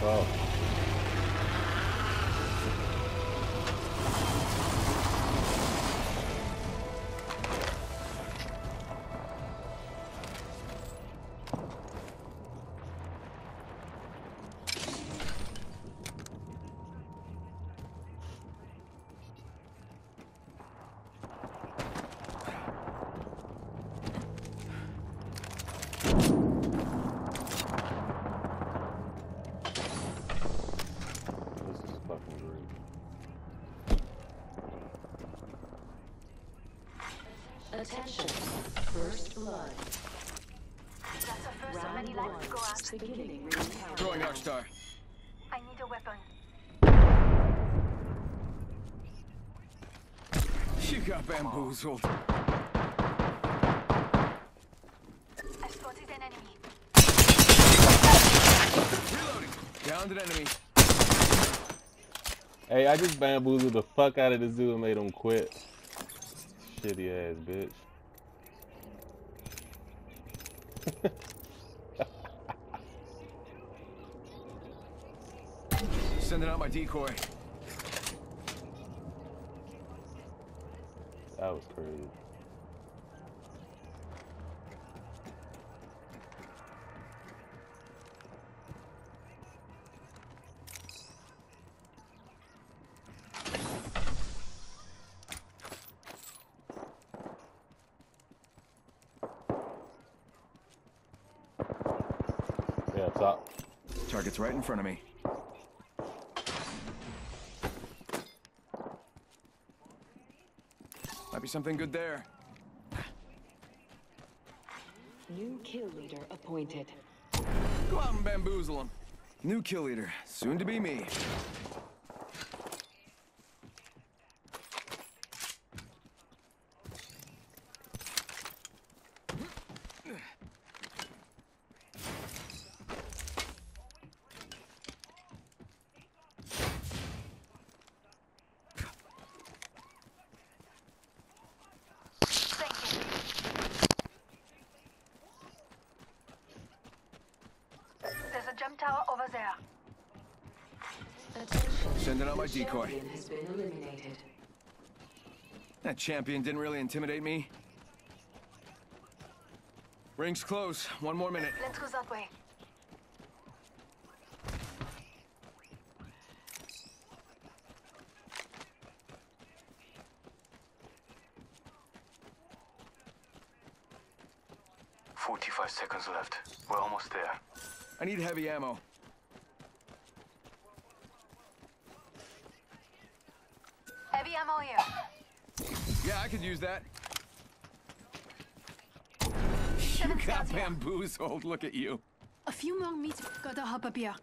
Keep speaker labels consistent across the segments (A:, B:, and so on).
A: take
B: Attention. First blood.
C: That's the first of
B: Round
C: many lives to go
B: one.
C: out.
B: Beginning ring countdown.
D: Throwing Arcstar.
C: I need a weapon.
D: You got bamboozled.
C: I spotted an enemy.
D: Reloading. Downed an enemy.
A: Hey, I just bamboozled the fuck out of the zoo and made him quit. Shitty ass bitch.
D: Sending out my decoy.
A: That was crazy.
D: Right in front of me. Might be something good there.
B: New kill leader appointed.
D: Go out and bamboozle him. New kill leader, soon to be me.
C: Jump tower over there.
B: Attention.
D: Sending out my
B: The
D: decoy.
B: champion has been eliminated.
D: That champion didn't really intimidate me. Ring's close. One more minute.
C: Let's go that way.
E: Forty-five seconds left. We're almost there.
D: I need heavy ammo.
C: Heavy ammo here.
D: Yeah, I could use that.
C: Seven
D: Got bamboozled. Look at you.
F: A few more meat. Gotta hop up here.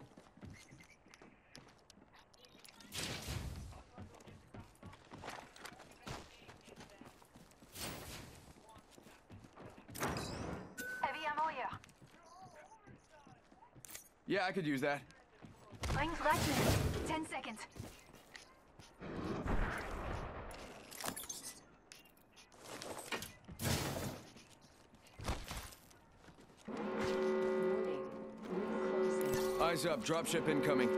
C: Heavy ammo here.
D: Yeah, I could use that.
C: Rings right. Ten seconds.
B: Warning. Ring closing.
D: Eyes up. Dropship incoming.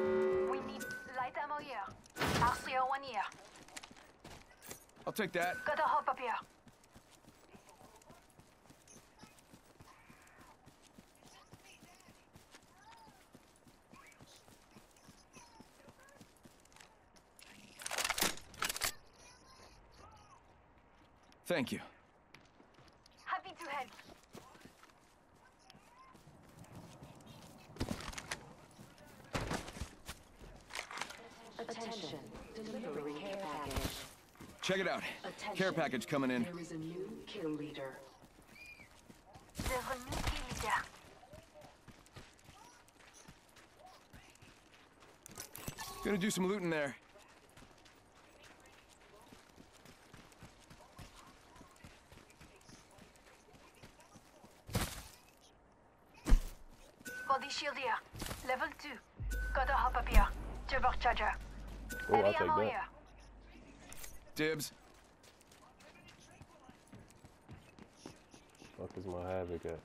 C: We need light ammo here. RCO one here.
D: I'll take that.
C: Gotta hop up here.
D: Thank you.
C: Happy to help.
B: Attention. Delivering care package.
D: Check it out.
B: Attention.
D: Care package coming in.
B: There is a new kill leader.
C: There's a new kill leader.
D: Gonna do some looting there.
C: Body shield here. Level 2. Gotta hop up here. Jibber
A: charger. Oh,
C: Heavy I'll
A: take
C: ammo
A: that.
C: here.
D: Dibs.
A: Fuck is my havoc at?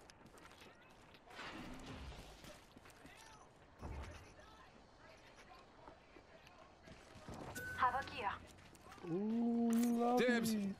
A: Havoc here. Ooh, you love
D: Dibs.
A: Me.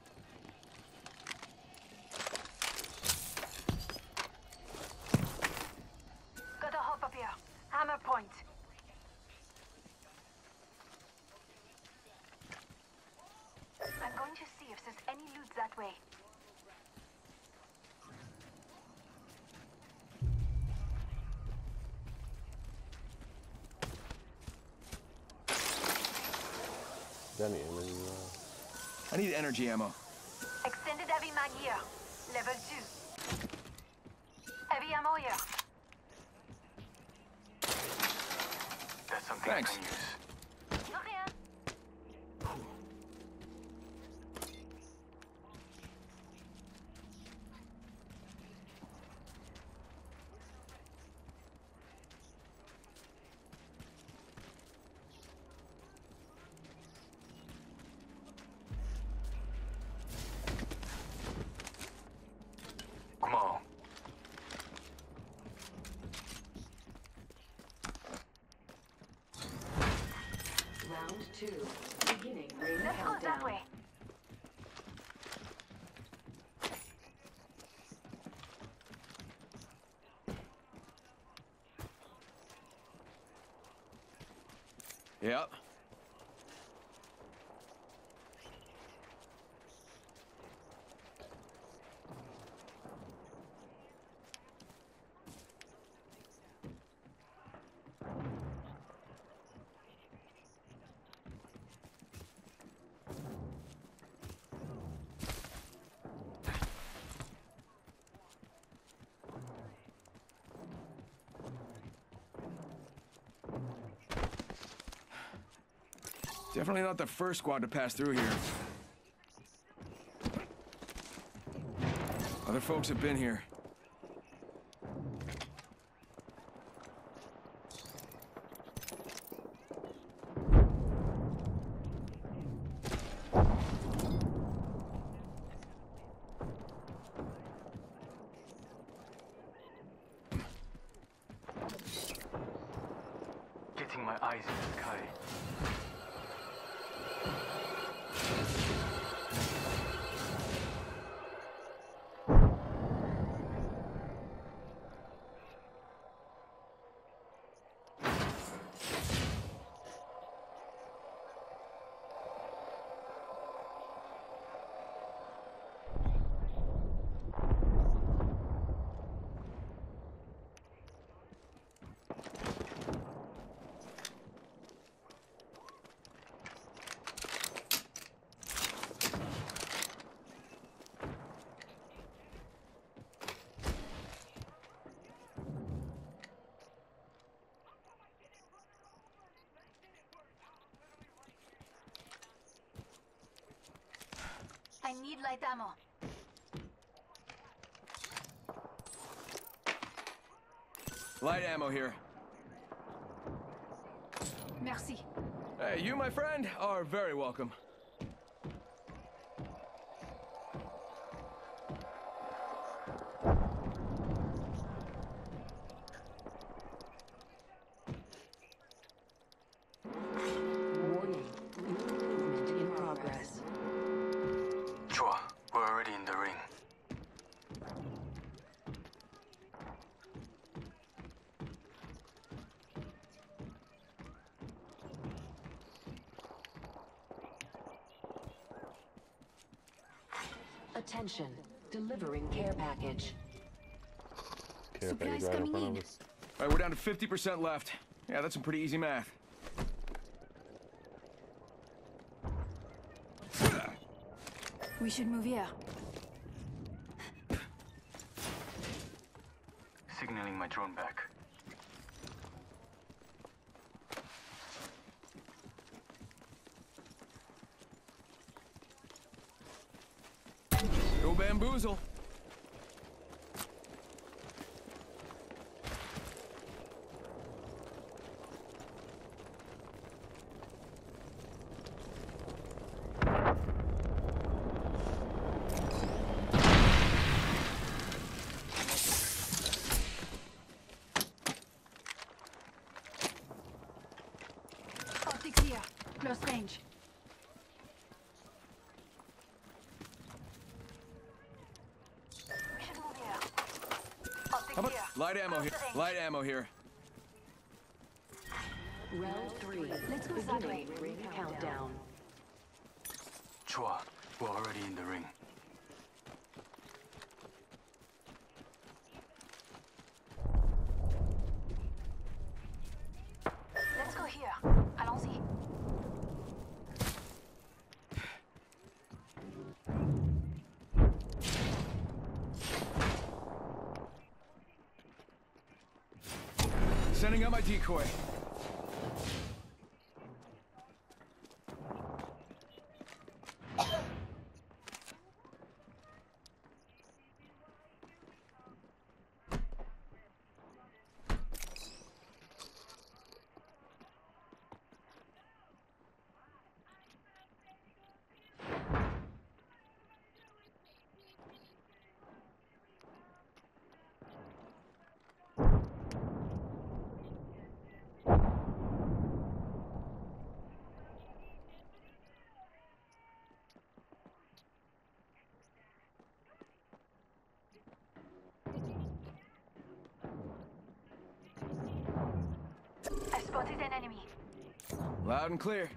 A: Danny, and then, uh,
D: I need energy ammo.
C: Extended heavy mag here. Level 2. Heavy ammo here.
E: That's something
D: Thanks.
E: I can use.
C: De rien.
E: Come on.
B: Round two. Beginning ring
C: Let's go that
B: countdown.
C: way.
D: Yep. Definitely not the first squad to pass through here. Other folks have been here.
E: Getting my eyes in the sky.
C: Light ammo.
D: Light ammo here.
F: Merci.
D: Hey, you, my friend, are very welcome.
E: Chua, we're already in the ring.
B: Attention. Delivering care package.
A: care package
F: Supplies
A: right
F: coming in.
D: All right, we're down to 50% left. Yeah, that's some pretty easy math.
F: We should move here.
E: Signaling my drone back.
D: Go bamboozle. Light ammo here? Light ammo here.
B: Round three.
F: Let's go that.
B: Beginning ring countdown.
E: Chua, we're already in the ring.
D: My decoy.
C: Spotted an enemy.
D: Loud and clear.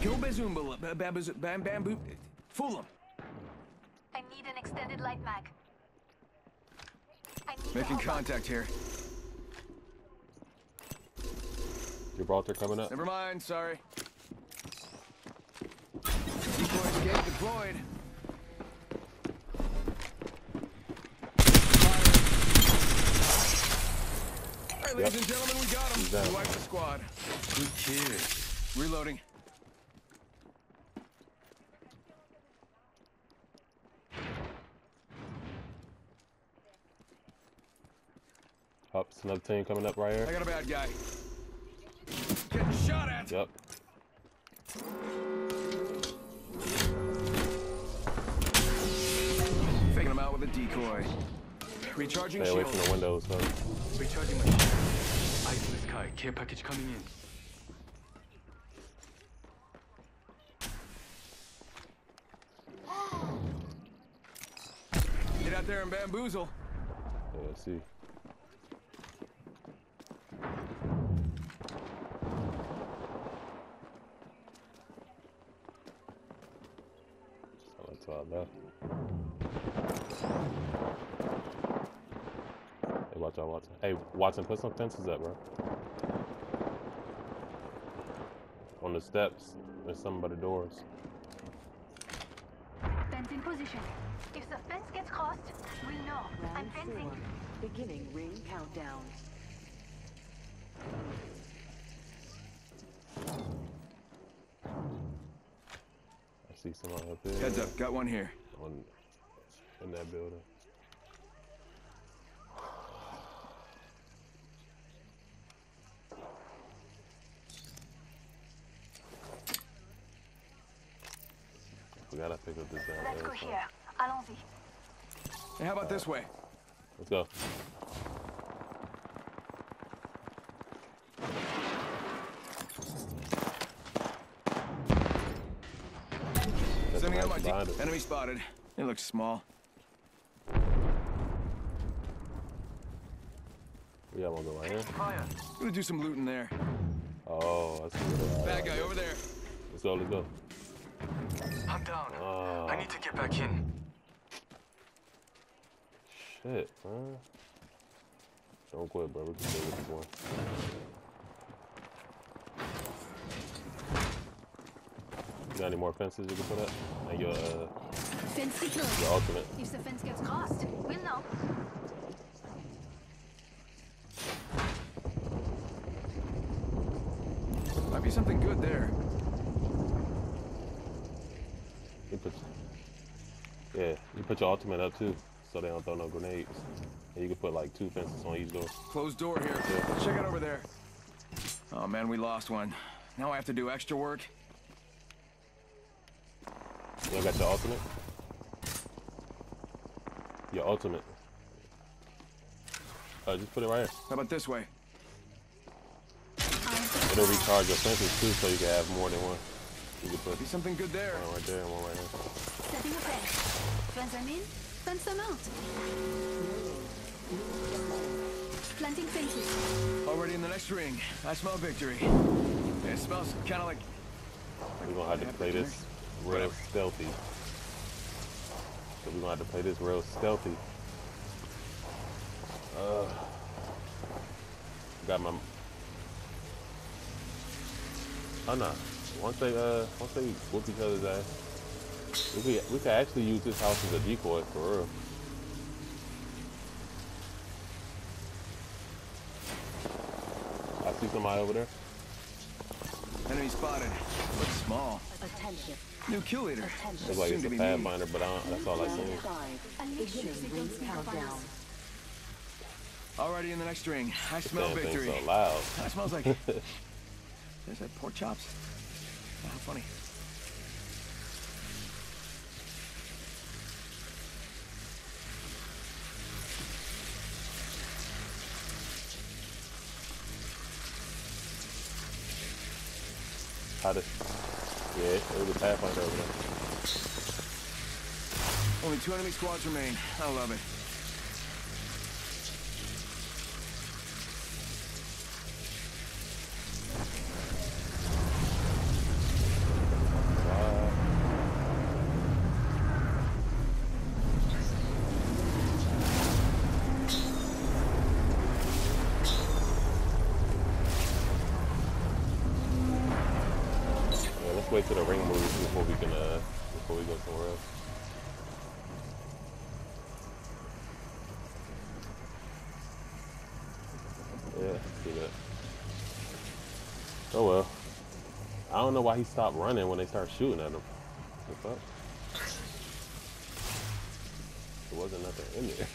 D: Kill Bazoombala, uh, ba- Bamboo, Bam Bamboo. Fool him.
C: I need an extended light mag. I need
D: Making contact here.
A: Gibraltar coming up.
D: Never mind, sorry. Decoy escape deployed. All right, ladies
A: Yep.
D: and gentlemen, we got him.
A: down.
D: We wiped the squad. Good kid. Reloading.
A: Ups, another team coming up right here.
D: I got a bad guy. Getting shot at.
A: Yep.
D: Faking him out with a decoy. Recharging
A: Stay away
D: shield.
A: from the windows, so.
E: Recharging my shield. Eyes in the sky. Care package coming in.
D: Get out there and bamboozle.
A: Yeah, let's see. Hey, Wattson, put some fences up, bro. On the steps. There's something by the doors.
F: Fence in position.
C: If the fence gets crossed, we'll know. I'm
B: Round
C: fencing.
B: four. Beginning ring countdown.
A: I see someone up there.
D: Heads up, got one here.
A: On, in that building. Pick up this down
C: Let's go here. Allons-y.
D: Hey, how about this way?
A: Let's go.
D: Sending out my
A: guys
D: de-
A: behind us.
D: enemy spotted. It looks small.
A: We got one go right here.
E: Fire.
D: Gonna do some looting there.
A: Oh, that's good.
D: Bad guy over there.
A: Let's go, let's go.
E: I'm down.
A: Oh,
E: I need to get back in.
A: shit, man. Don't quit, bro. We can stay with this one. You got any more fences you can put up? And your, uh,
F: Fence secure.
A: your ultimate.
F: If the fence gets crossed,
C: We'll know.
D: Might be something good there.
A: You put, yeah, you put your ultimate up too, so they don't throw no grenades. And you can put like two fences on each door.
D: Closed door here. Let's check it over there. Oh man, we lost one. Now I have to do extra work.
A: You got your ultimate? Your ultimate. Uh, just put it right here.
D: How about this way?
A: It'll recharge your fences too, so you can have more than one. You can put
D: Be something good there.
A: one right there and one right here.
F: setting a fence. Fence them in, fence them out. Planting fences.
D: Already in the next ring. I smell victory. It smells kind of like.
A: We're gonna have to play this real stealthy. So we're gonna have to play this real stealthy. Uh, got my. Oh no! Once they uh, once they whoop each other's ass, we could we could actually use this house as a decoy for real. I see somebody over there.
D: Enemy spotted. Looks small.
B: Attention.
D: New kill leader.
A: Looks like it's a
D: be me.
A: pathfinder, but I don't, that's all I
B: Round
A: seen.
B: five. Countdown.
D: Already in the next ring. I smell
A: Damn thing
D: victory.
A: so loud.
D: That smells like. There's like pork chops. How funny.
A: How does? Yeah, it was a pathfinder over there.
D: Only two enemy squads remain. I love it.
A: Oh well. I don't know why he stopped running when they start shooting at him. The fuck? There wasn't nothing in there.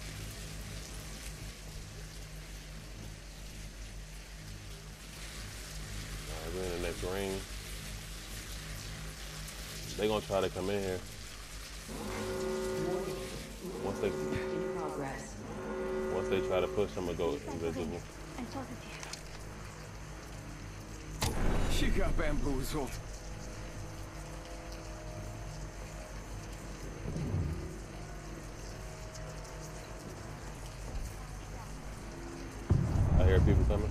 A: Alright, we're in the next ring. They gonna try to come in here. Once they once they try to push, I'm gonna go invisible.
D: Got bamboozled.
A: I hear people coming.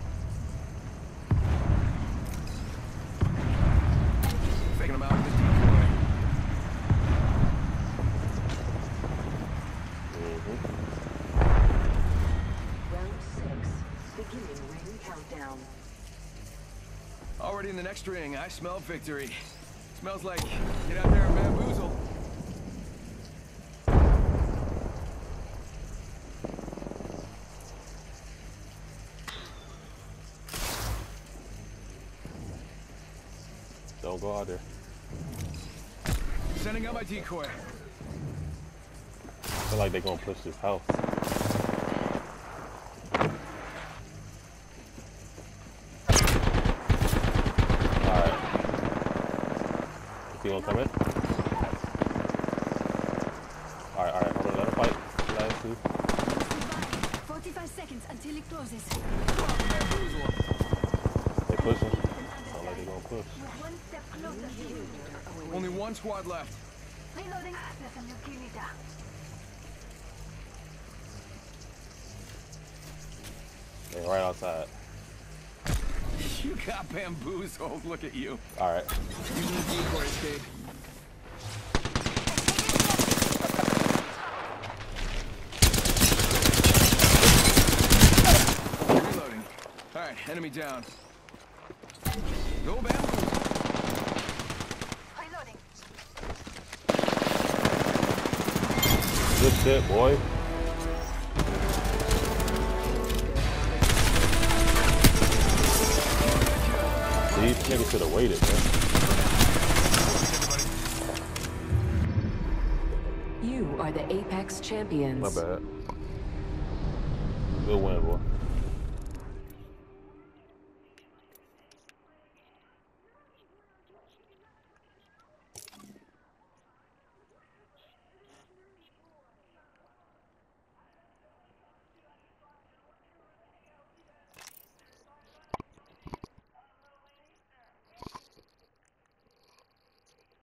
D: Faking them out with the decoy.
A: hmm
B: Round six. Beginning ring countdown.
D: Already in the next ring. I smell victory. Smells like get out there and bamboozle.
A: Don't go out there.
D: Sending out my decoy.
A: I feel like they're gonna push this house. Alright. Is he gonna come in? Alright, alright, hold on, let him fight. Let him see.
F: Goodbye. 45 seconds until it closes.
D: Bamboozle.
A: They pushing. Sound like they gonna push.
F: We're one step closer to you.
D: Only one squad left.
F: Reloading. There's a new kill leader.
A: They right outside.
D: You got bamboozled. Look at you.
A: Alright.
D: Using the decoy escape. Reloading. All right, enemy down. Go bamboozle.
C: Reloading.
A: Shit, boy. These niggas should have waited, man.
B: You are the Apex champions.
A: My bad. Good win, boy.